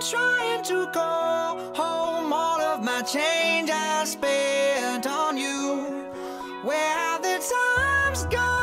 trying to go home. All of my change I spent on you. Where have the times gone?